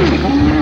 Thank you.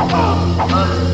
报告